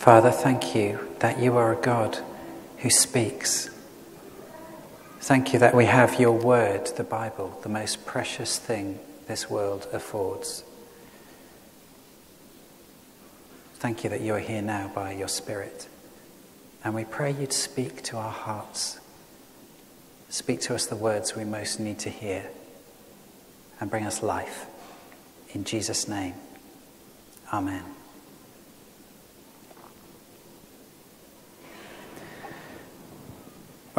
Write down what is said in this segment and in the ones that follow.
Father, thank you that you are a God who speaks. Thank you that we have your word, the Bible, the most precious thing this world affords. Thank you that you are here now by your Spirit. And we pray you'd speak to our hearts. Speak to us the words we most need to hear and bring us life. In Jesus' name, Amen.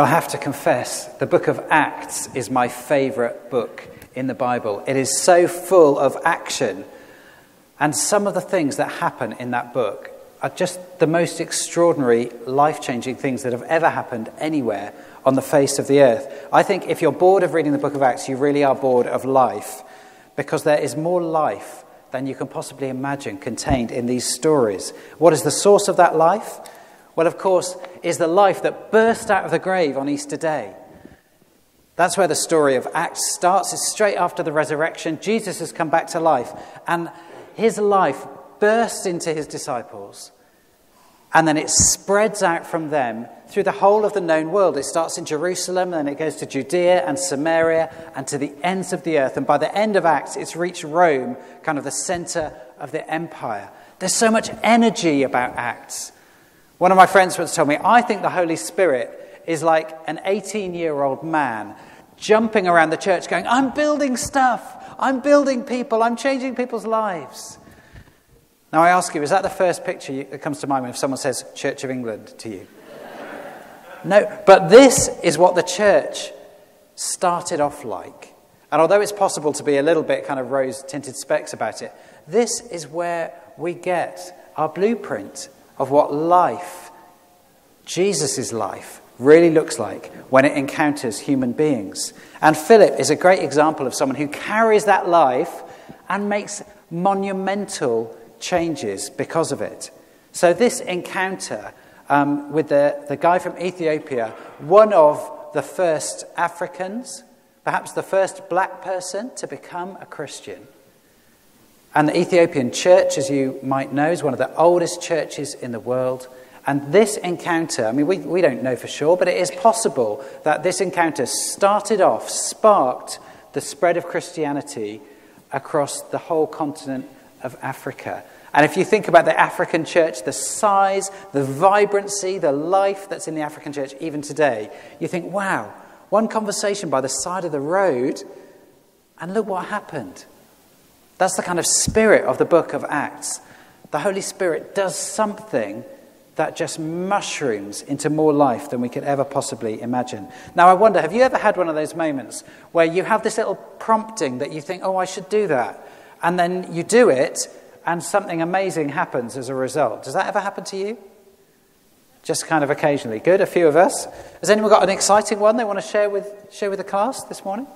Well, I have to confess, the book of Acts is my favourite book in the Bible. It is so full of action. And some of the things that happen in that book are just the most extraordinary, life changing things that have ever happened anywhere on the face of the earth. I think if you're bored of reading the book of Acts, you really are bored of life because there is more life than you can possibly imagine contained in these stories. What is the source of that life? Well, of course, is the life that burst out of the grave on Easter Day. That's where the story of Acts starts. It's straight after the resurrection. Jesus has come back to life, and his life bursts into his disciples. And then it spreads out from them through the whole of the known world. It starts in Jerusalem, and then it goes to Judea and Samaria and to the ends of the earth. And by the end of Acts, it's reached Rome, kind of the center of the empire. There's so much energy about Acts. One of my friends once told me, I think the Holy Spirit is like an 18 year old man jumping around the church going, I'm building stuff, I'm building people, I'm changing people's lives. Now, I ask you, is that the first picture that comes to mind when someone says Church of England to you? no, but this is what the church started off like. And although it's possible to be a little bit kind of rose tinted specs about it, this is where we get our blueprint of what life, Jesus' life, really looks like when it encounters human beings. And Philip is a great example of someone who carries that life and makes monumental changes because of it. So, this encounter um, with the, the guy from Ethiopia, one of the first Africans, perhaps the first black person to become a Christian, and the Ethiopian church, as you might know, is one of the oldest churches in the world. And this encounter, I mean, we, we don't know for sure, but it is possible that this encounter started off, sparked the spread of Christianity across the whole continent of Africa. And if you think about the African church, the size, the vibrancy, the life that's in the African church even today, you think, wow, one conversation by the side of the road, and look what happened. That's the kind of spirit of the book of Acts. The Holy Spirit does something that just mushrooms into more life than we could ever possibly imagine. Now, I wonder have you ever had one of those moments where you have this little prompting that you think, oh, I should do that? And then you do it, and something amazing happens as a result. Does that ever happen to you? Just kind of occasionally. Good, a few of us. Has anyone got an exciting one they want to share with, share with the class this morning?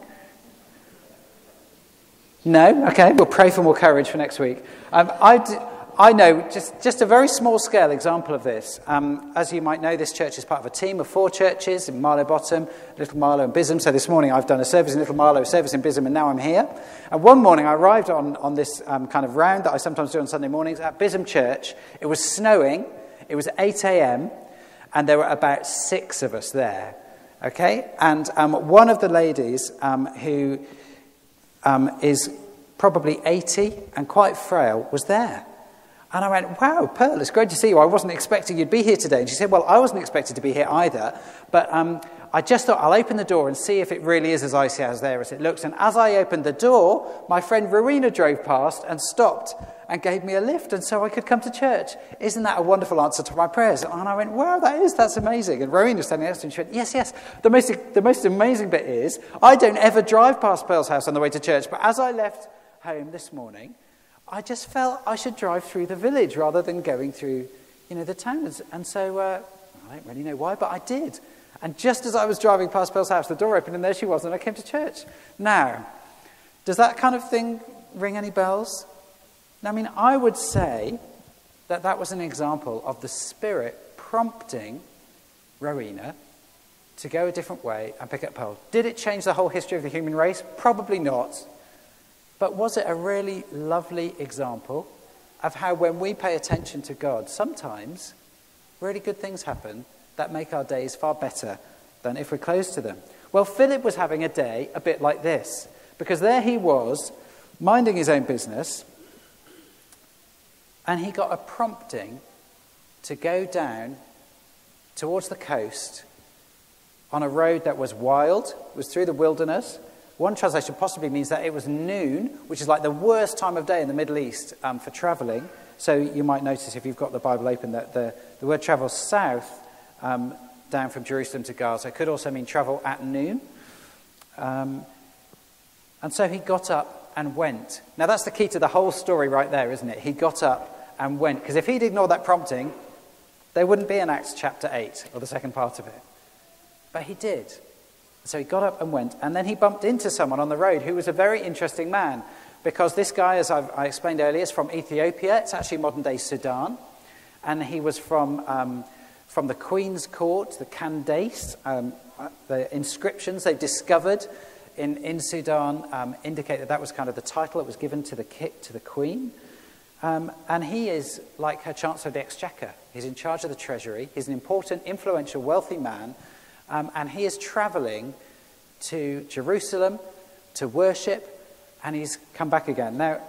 No? Okay, we'll pray for more courage for next week. Um, I, d- I know just, just a very small scale example of this. Um, as you might know, this church is part of a team of four churches in Marlow Bottom, Little Marlow, and Bisham. So this morning I've done a service in Little Marlow, a service in Bisham, and now I'm here. And one morning I arrived on, on this um, kind of round that I sometimes do on Sunday mornings at Bisham Church. It was snowing, it was 8 a.m., and there were about six of us there. Okay? And um, one of the ladies um, who um, is probably 80 and quite frail, was there. And I went, Wow, Pearl, it's great to see you. I wasn't expecting you'd be here today. And she said, Well, I wasn't expected to be here either, but um, I just thought I'll open the door and see if it really is as icy as there as it looks. And as I opened the door, my friend Rowena drove past and stopped and gave me a lift, and so I could come to church. Isn't that a wonderful answer to my prayers? And I went, Wow, that is, that's amazing. And Rowena standing next to me and she went, Yes, yes. The most, the most amazing bit is, I don't ever drive past Pearl's house on the way to church, but as I left home this morning, I just felt I should drive through the village rather than going through, you know, the town. And so uh, I don't really know why, but I did. And just as I was driving past Pearl's house, the door opened and there she was, and I came to church. Now, does that kind of thing ring any bells? I mean, I would say that that was an example of the Spirit prompting Rowena to go a different way and pick up Pearl. Did it change the whole history of the human race? Probably not. But was it a really lovely example of how when we pay attention to God, sometimes really good things happen that make our days far better than if we're close to them. Well, Philip was having a day a bit like this, because there he was, minding his own business, and he got a prompting to go down towards the coast on a road that was wild, was through the wilderness. One translation possibly means that it was noon, which is like the worst time of day in the Middle East um, for traveling. So you might notice if you've got the Bible open that the, the word travels south um, down from Jerusalem to Gaza. It could also mean travel at noon. Um, and so he got up and went. Now that's the key to the whole story right there, isn't it? He got up and went. Because if he'd ignored that prompting, there wouldn't be an Acts chapter 8 or the second part of it. But he did. So he got up and went. And then he bumped into someone on the road who was a very interesting man. Because this guy, as I've, i explained earlier, is from Ethiopia. It's actually modern day Sudan. And he was from, um, from the Queen's Court, the Candace. Um, uh, the inscriptions they've discovered in, in Sudan um, indicate that that was kind of the title that was given to the, to the Queen. Um, and he is like her Chancellor of the Exchequer. He's in charge of the Treasury. He's an important, influential, wealthy man. Um, and he is traveling to Jerusalem to worship and he's come back again. Now,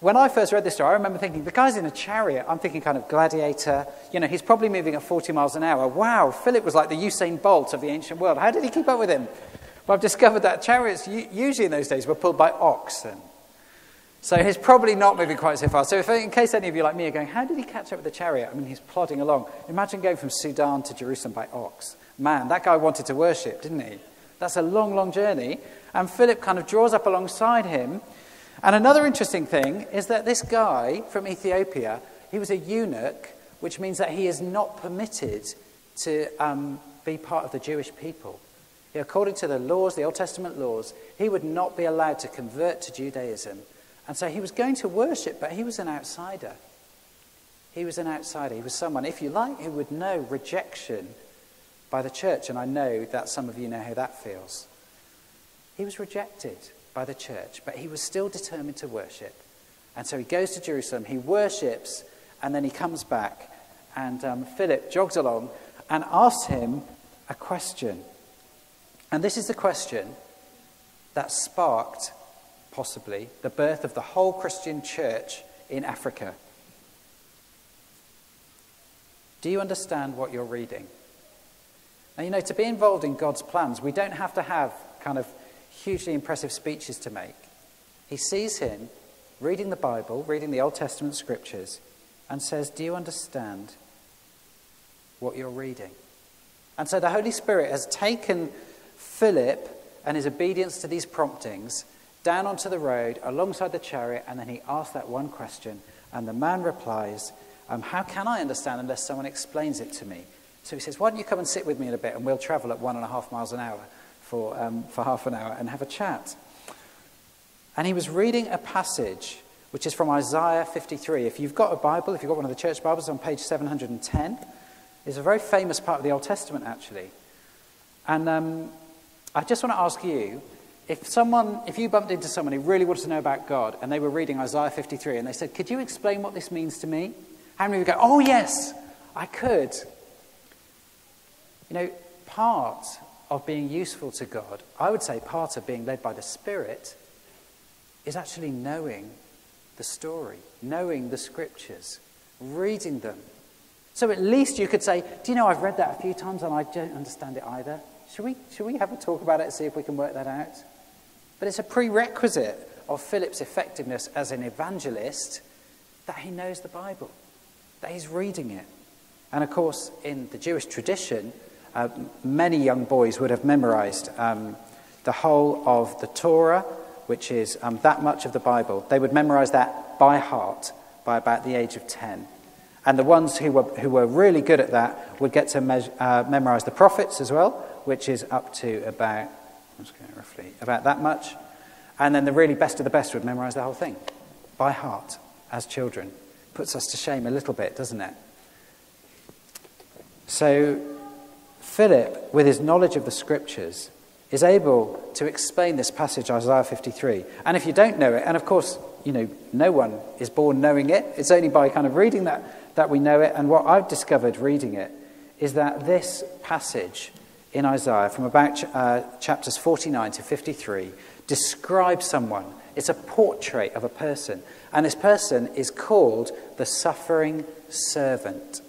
when I first read this story, I remember thinking, the guy's in a chariot. I'm thinking kind of gladiator. You know, he's probably moving at 40 miles an hour. Wow, Philip was like the Usain Bolt of the ancient world. How did he keep up with him? But I've discovered that chariots, usually in those days, were pulled by oxen. So he's probably not moving quite so fast. So if, in case any of you like me are going, how did he catch up with the chariot? I mean, he's plodding along. Imagine going from Sudan to Jerusalem by ox. Man, that guy wanted to worship, didn't he? That's a long, long journey. And Philip kind of draws up alongside him. And another interesting thing is that this guy from Ethiopia, he was a eunuch, which means that he is not permitted to um, be part of the Jewish people. According to the laws, the Old Testament laws, he would not be allowed to convert to Judaism. And so he was going to worship, but he was an outsider. He was an outsider. He was someone, if you like, who would know rejection by the church. And I know that some of you know how that feels. He was rejected by the church, but he was still determined to worship. And so he goes to Jerusalem, he worships, and then he comes back. And um, Philip jogs along and asks him a question. And this is the question that sparked, possibly, the birth of the whole Christian church in Africa. Do you understand what you're reading? Now, you know, to be involved in God's plans, we don't have to have kind of hugely impressive speeches to make. He sees him reading the Bible, reading the Old Testament scriptures, and says, Do you understand what you're reading? And so the Holy Spirit has taken Philip and his obedience to these promptings down onto the road alongside the chariot, and then he asks that one question. And the man replies, um, How can I understand unless someone explains it to me? So he says, Why don't you come and sit with me in a bit and we'll travel at one and a half miles an hour for, um, for half an hour and have a chat? And he was reading a passage which is from Isaiah 53. If you've got a Bible, if you've got one of the church Bibles on page 710, it's a very famous part of the Old Testament, actually. And um, I just want to ask you if someone, if you bumped into someone who really wanted to know about God and they were reading Isaiah 53 and they said, Could you explain what this means to me? How many would go, Oh, yes, I could. You know, part of being useful to God, I would say part of being led by the Spirit, is actually knowing the story, knowing the scriptures, reading them. So at least you could say, Do you know, I've read that a few times and I don't understand it either. Should we, should we have a talk about it and see if we can work that out? But it's a prerequisite of Philip's effectiveness as an evangelist that he knows the Bible, that he's reading it. And of course, in the Jewish tradition, uh, many young boys would have memorized um, the whole of the Torah, which is um, that much of the Bible. They would memorize that by heart by about the age of 10. And the ones who were, who were really good at that would get to me- uh, memorize the prophets as well, which is up to about, roughly, about that much. And then the really best of the best would memorize the whole thing by heart as children. Puts us to shame a little bit, doesn't it? So Philip, with his knowledge of the scriptures, is able to explain this passage, Isaiah 53. And if you don't know it, and of course, you know, no one is born knowing it. It's only by kind of reading that that we know it. And what I've discovered reading it is that this passage in Isaiah from about uh, chapters 49 to 53 describes someone. It's a portrait of a person. And this person is called the suffering servant.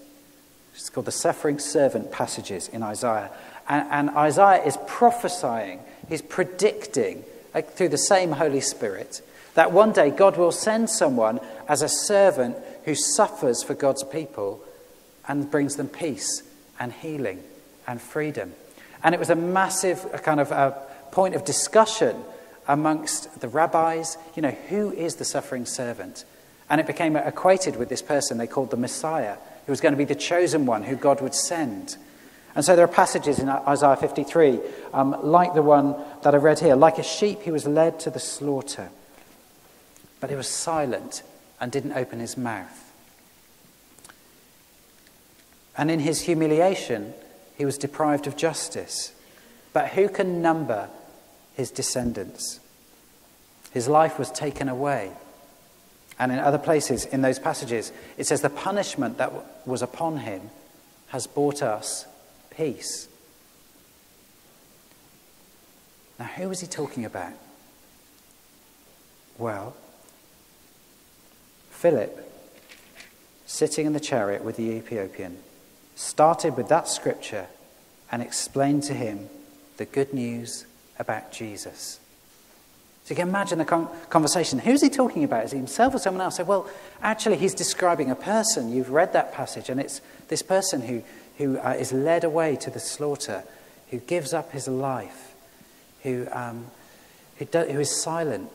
It's called the suffering servant passages in Isaiah. And, and Isaiah is prophesying, he's predicting like, through the same Holy Spirit that one day God will send someone as a servant who suffers for God's people and brings them peace and healing and freedom. And it was a massive kind of a point of discussion amongst the rabbis. You know, who is the suffering servant? And it became equated with this person they called the Messiah, who was going to be the chosen one who God would send. And so there are passages in Isaiah 53, um, like the one that I read here. Like a sheep, he was led to the slaughter, but he was silent and didn't open his mouth. And in his humiliation, he was deprived of justice. But who can number his descendants? His life was taken away. And in other places, in those passages, it says the punishment that was upon him has brought us peace. Now, who was he talking about? Well, Philip, sitting in the chariot with the Ethiopian, started with that scripture and explained to him the good news about Jesus. So you can imagine the con- conversation. Who's he talking about? Is he himself or someone else? So, well, actually, he's describing a person. You've read that passage, and it's this person who, who uh, is led away to the slaughter, who gives up his life, who, um, who, do, who is silent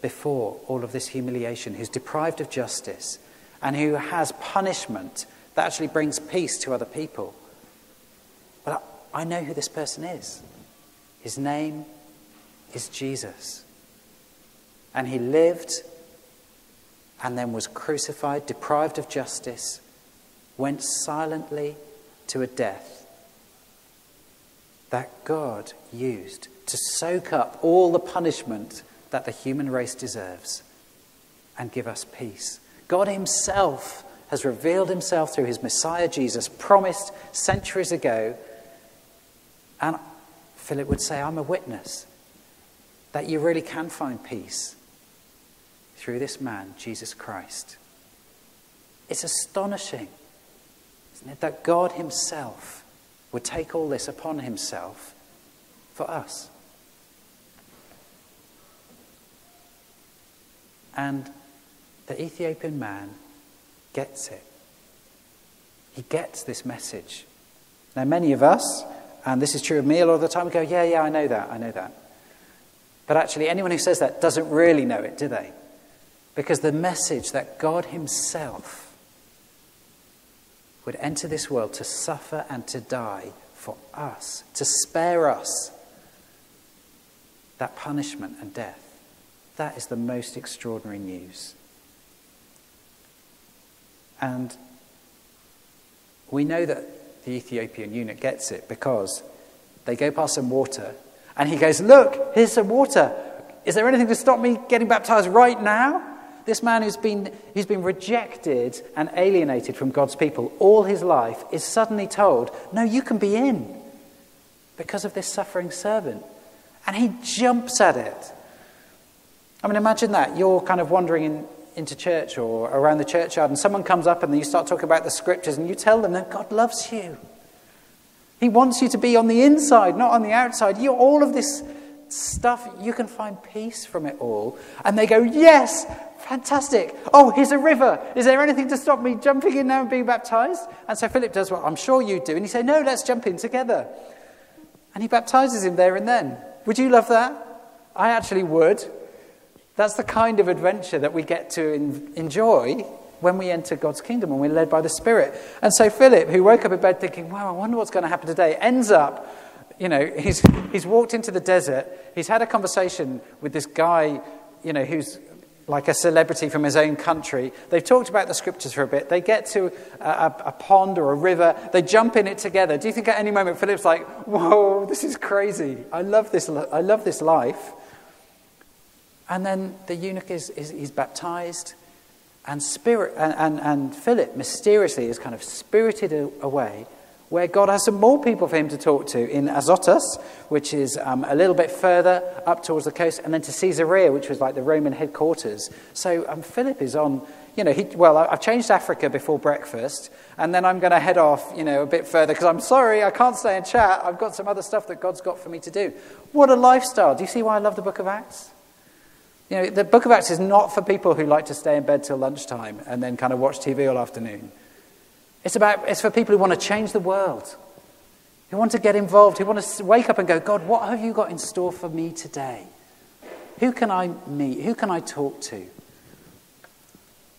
before all of this humiliation, who's deprived of justice, and who has punishment that actually brings peace to other people. Well, I know who this person is. His name is Jesus. And he lived and then was crucified, deprived of justice, went silently to a death that God used to soak up all the punishment that the human race deserves and give us peace. God Himself has revealed Himself through His Messiah Jesus, promised centuries ago. And Philip would say, I'm a witness that you really can find peace through this man, Jesus Christ. It's astonishing, isn't it, that God Himself would take all this upon Himself for us. And the Ethiopian man gets it. He gets this message. Now, many of us, and this is true of me a lot of the time, we go, Yeah, yeah, I know that, I know that. But actually, anyone who says that doesn't really know it, do they? Because the message that God Himself would enter this world to suffer and to die for us, to spare us that punishment and death. That is the most extraordinary news. And we know that the Ethiopian eunuch gets it because they go past some water and he goes, Look, here's some water. Is there anything to stop me getting baptized right now? This man who's been, who's been rejected and alienated from God's people all his life is suddenly told, No, you can be in because of this suffering servant. And he jumps at it. I mean, imagine that. You're kind of wandering in, into church or around the churchyard, and someone comes up and you start talking about the scriptures, and you tell them that God loves you. He wants you to be on the inside, not on the outside. You're all of this stuff, you can find peace from it all. And they go, Yes, fantastic. Oh, here's a river. Is there anything to stop me jumping in now and being baptized? And so Philip does what I'm sure you do. And he says, No, let's jump in together. And he baptizes him there and then. Would you love that? I actually would. That's the kind of adventure that we get to in, enjoy when we enter God's kingdom and we're led by the Spirit. And so Philip, who woke up in bed thinking, wow, I wonder what's going to happen today, ends up, you know, he's, he's walked into the desert, he's had a conversation with this guy, you know, who's like a celebrity from his own country. They've talked about the scriptures for a bit. They get to a, a, a, pond or a river. They jump in it together. Do you think at any moment Philip's like, whoa, this is crazy. I love this, I love this life. And then the eunuch is, is he's baptized, and, spirit, and, and, and Philip mysteriously is kind of spirited away where God has some more people for him to talk to in Azotus, which is um, a little bit further up towards the coast, and then to Caesarea, which was like the Roman headquarters. So um, Philip is on, you know, he, well, I've changed Africa before breakfast, and then I'm going to head off, you know, a bit further because I'm sorry, I can't stay and chat. I've got some other stuff that God's got for me to do. What a lifestyle. Do you see why I love the book of Acts? You know, the book of Acts is not for people who like to stay in bed till lunchtime and then kind of watch TV all afternoon. It's, about, it's for people who want to change the world, who want to get involved, who want to wake up and go, God, what have you got in store for me today? Who can I meet? Who can I talk to?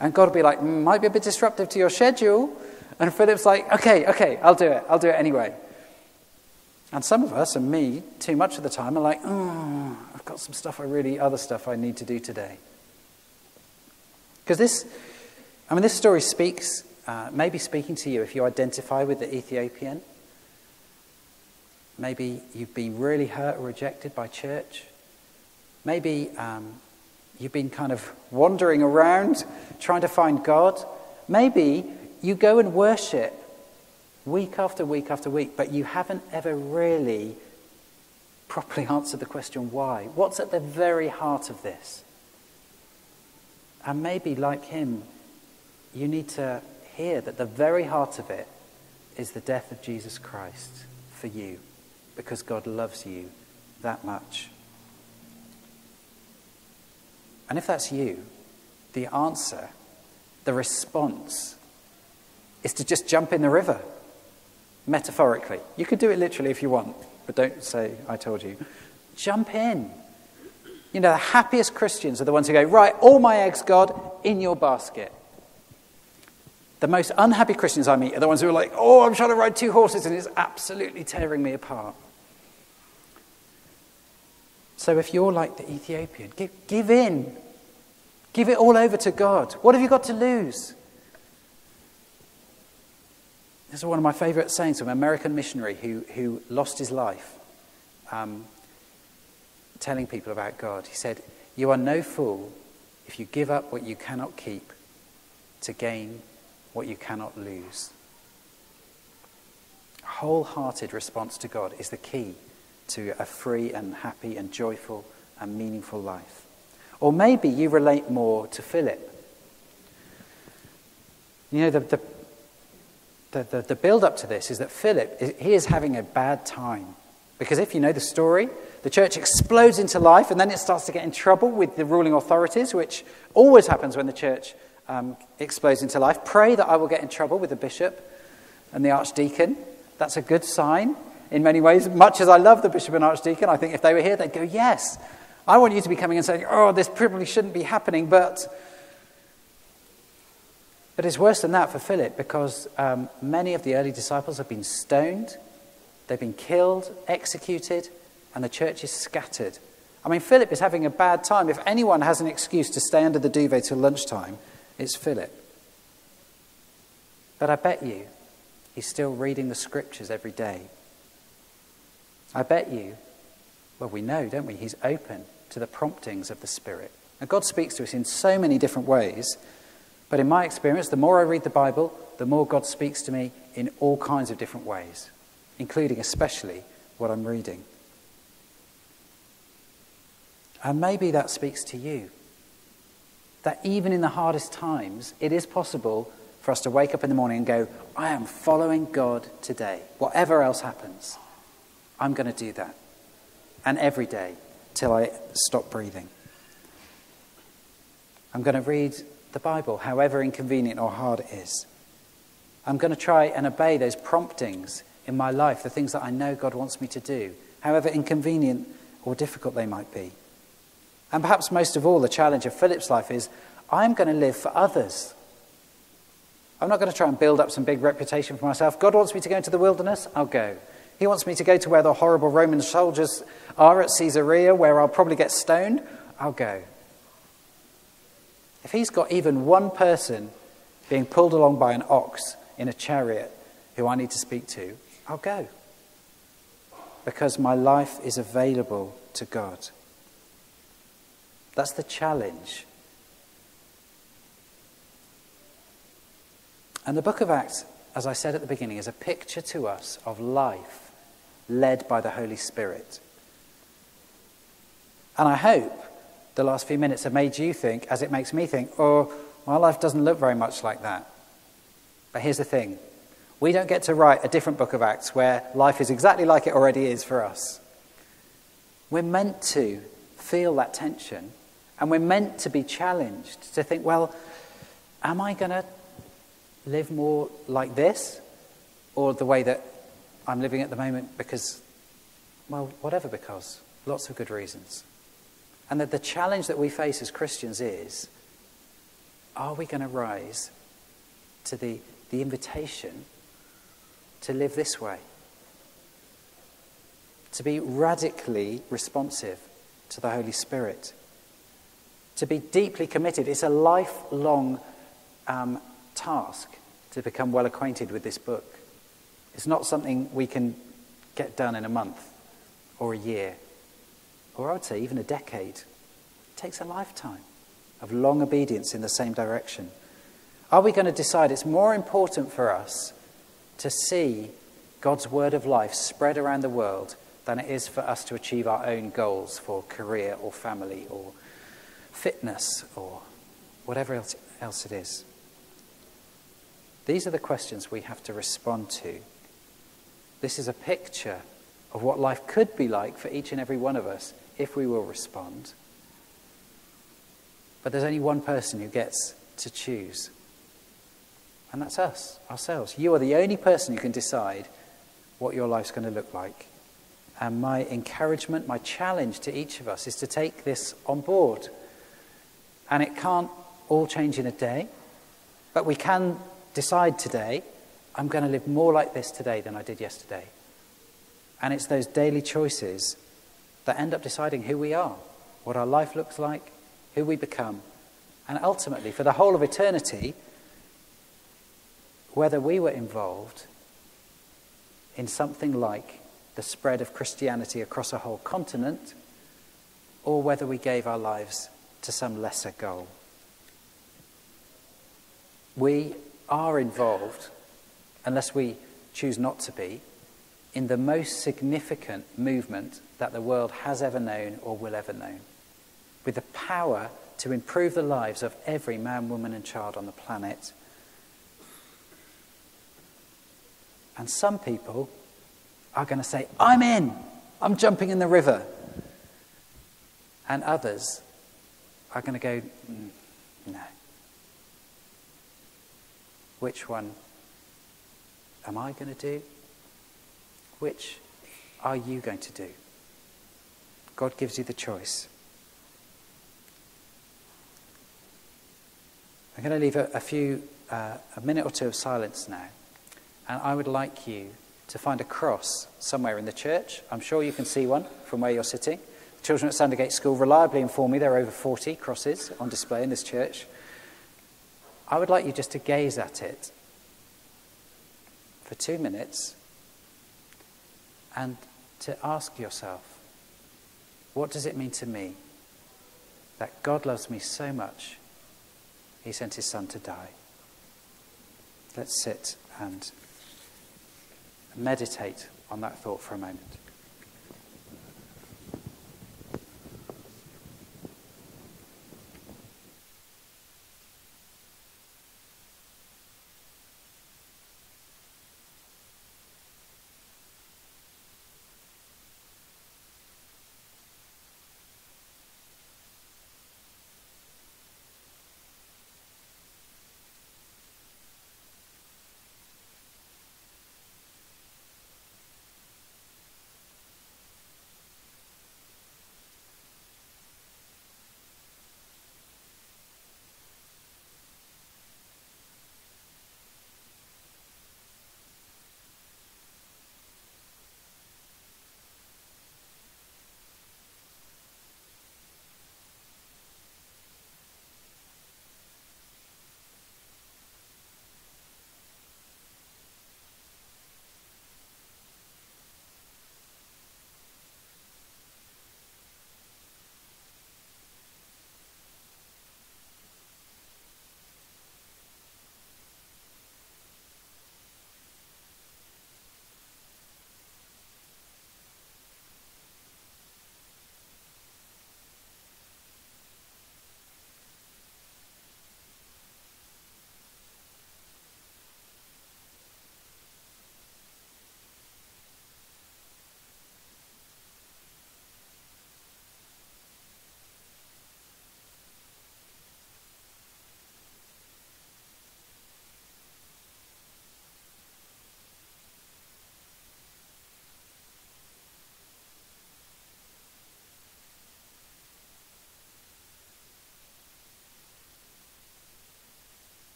And God will be like, mm, might be a bit disruptive to your schedule. And Philip's like, okay, okay, I'll do it. I'll do it anyway. And some of us, and me, too much of the time, are like, oh, I've got some stuff I really, other stuff I need to do today. Because this, I mean, this story speaks uh, maybe speaking to you if you identify with the Ethiopian. Maybe you've been really hurt or rejected by church. Maybe um, you've been kind of wandering around trying to find God. Maybe you go and worship week after week after week, but you haven't ever really properly answered the question why. What's at the very heart of this? And maybe, like him, you need to hear that the very heart of it is the death of Jesus Christ for you because God loves you that much. And if that's you, the answer, the response, is to just jump in the river, metaphorically. You could do it literally if you want, but don't say, I told you. Jump in. You know, the happiest Christians are the ones who go, Right, all my eggs, God, in your basket. The most unhappy Christians I meet are the ones who are like, oh, I'm trying to ride two horses and it's absolutely tearing me apart. So if you're like the Ethiopian, give, give in. Give it all over to God. What have you got to lose? This is one of my favorite sayings from an American missionary who, who lost his life um, telling people about God. He said, You are no fool if you give up what you cannot keep to gain what you cannot lose. A wholehearted response to God is the key to a free and happy and joyful and meaningful life. Or maybe you relate more to Philip. You know, the, the, the, the, the build up to this is that Philip, he is having a bad time. Because if you know the story, the church explodes into life and then it starts to get in trouble with the ruling authorities, which always happens when the church um, explodes into life. Pray that I will get in trouble with the bishop and the archdeacon. That's a good sign in many ways. Much as I love the bishop and archdeacon, I think if they were here, they'd go, Yes, I want you to be coming and saying, Oh, this probably shouldn't be happening, but. But it's worse than that for Philip because um, many of the early disciples have been stoned, they've been killed, executed, and the church is scattered. I mean, Philip is having a bad time. If anyone has an excuse to stay under the duvet till lunchtime, it's Philip. But I bet you he's still reading the scriptures every day. I bet you, well, we know, don't we? He's open to the promptings of the Spirit. And God speaks to us in so many different ways. But in my experience, the more I read the Bible, the more God speaks to me in all kinds of different ways, including especially what I'm reading. And maybe that speaks to you that even in the hardest times, it is possible for us to wake up in the morning and go, I am following God today. Whatever else happens, I'm going to do that. And every day till I stop breathing. I'm going to read the Bible, however inconvenient or hard it is. I'm going to try and obey those promptings in my life, the things that I know God wants me to do, however inconvenient or difficult they might be. And perhaps most of all, the challenge of Philip's life is I'm going to live for others. I'm not going to try and build up some big reputation for myself. God wants me to go into the wilderness, I'll go. He wants me to go to where the horrible Roman soldiers are at Caesarea, where I'll probably get stoned, I'll go. If he's got even one person being pulled along by an ox in a chariot who I need to speak to, I'll go. Because my life is available to God. That's the challenge. And the book of Acts, as I said at the beginning, is a picture to us of life led by the Holy Spirit. And I hope the last few minutes have made you think, as it makes me think, oh, my life doesn't look very much like that. But here's the thing we don't get to write a different book of Acts where life is exactly like it already is for us. We're meant to feel that tension, and we're meant to be challenged to think, well, am I going to live more like this or the way that I'm living at the moment because, well, whatever, because lots of good reasons. And that the challenge that we face as Christians is are we going to rise to the, the invitation to live this way? To be radically responsive to the Holy Spirit. To be deeply committed. It's a lifelong um, task to become well acquainted with this book. It's not something we can get done in a month or a year, or I would say even a decade. It takes a lifetime of long obedience in the same direction. Are we going to decide it's more important for us to see God's word of life spread around the world than it is for us to achieve our own goals for career or family or fitness or whatever else, else it is? These are the questions we have to respond to. This is a picture of what life could be like for each and every one of us if we will respond. But there's only one person who gets to choose, and that's us, ourselves. You are the only person who can decide what your life's going to look like. And my encouragement, my challenge to each of us is to take this on board. And it can't all change in a day, but we can decide today, I'm going to live more like this today than I did yesterday. And it's those daily choices that end up deciding who we are, what our life looks like, who we become, and ultimately, for the whole of eternity, whether we were involved in something like the spread of Christianity across a whole continent, or whether we gave our lives to some lesser goal. We are involved, unless we choose not to be, in the most significant movement that the world has ever known or will ever know, with the power to improve the lives of every man, woman, and child on the planet. And some people are going to say, I'm in, I'm jumping in the river. And others are going to go, mm, no. Which one am I going to do? Which are you going to do? God gives you the choice. I'm going to leave a, a few, uh, a minute or two of silence now. And I would like you to find a cross somewhere in the church. I'm sure you can see one from where you're sitting. Children at Sandergate School reliably inform me there are over 40 crosses on display in this church. I would like you just to gaze at it for two minutes and to ask yourself, what does it mean to me that God loves me so much, he sent his son to die? Let's sit and meditate on that thought for a moment.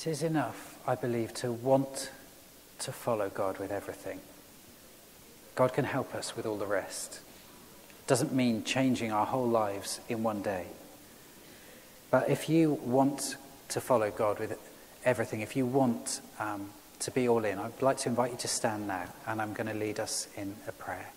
It is enough, I believe, to want to follow God with everything. God can help us with all the rest. It doesn't mean changing our whole lives in one day. But if you want to follow God with everything, if you want um, to be all in, I'd like to invite you to stand now, and I'm going to lead us in a prayer.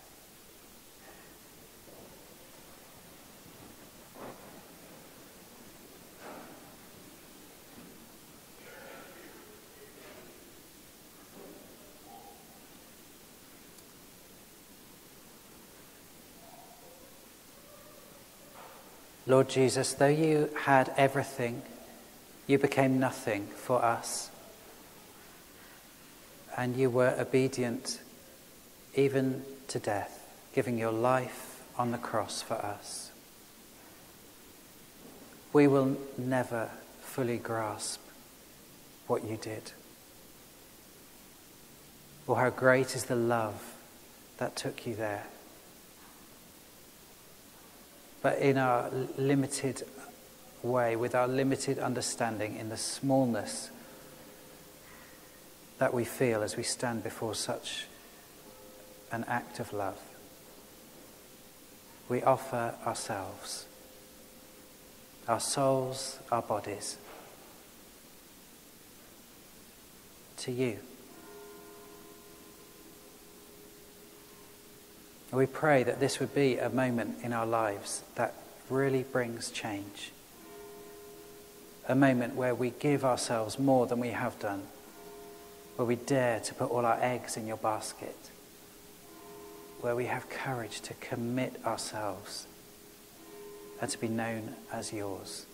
Lord Jesus, though you had everything, you became nothing for us. And you were obedient even to death, giving your life on the cross for us. We will never fully grasp what you did, or how great is the love that took you there. But in our limited way, with our limited understanding, in the smallness that we feel as we stand before such an act of love, we offer ourselves, our souls, our bodies, to you. And we pray that this would be a moment in our lives that really brings change. A moment where we give ourselves more than we have done, where we dare to put all our eggs in your basket, where we have courage to commit ourselves and to be known as yours.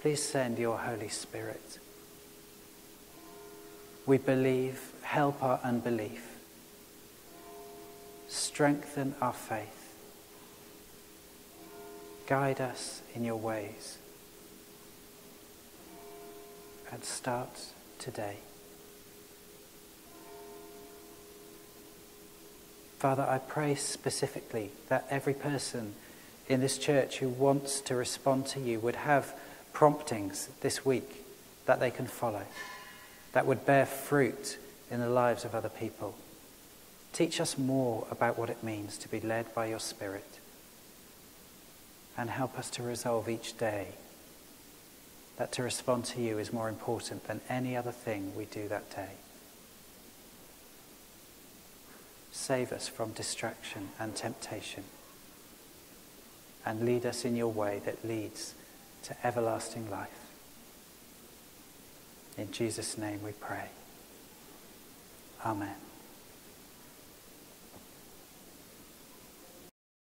Please send your Holy Spirit. We believe, help our unbelief strengthen our faith. Guide us in your ways. And start today. Father, I pray specifically that every person in this church who wants to respond to you would have promptings this week that they can follow, that would bear fruit in the lives of other people. Teach us more about what it means to be led by your Spirit. And help us to resolve each day that to respond to you is more important than any other thing we do that day. Save us from distraction and temptation. And lead us in your way that leads to everlasting life. In Jesus' name we pray. Amen.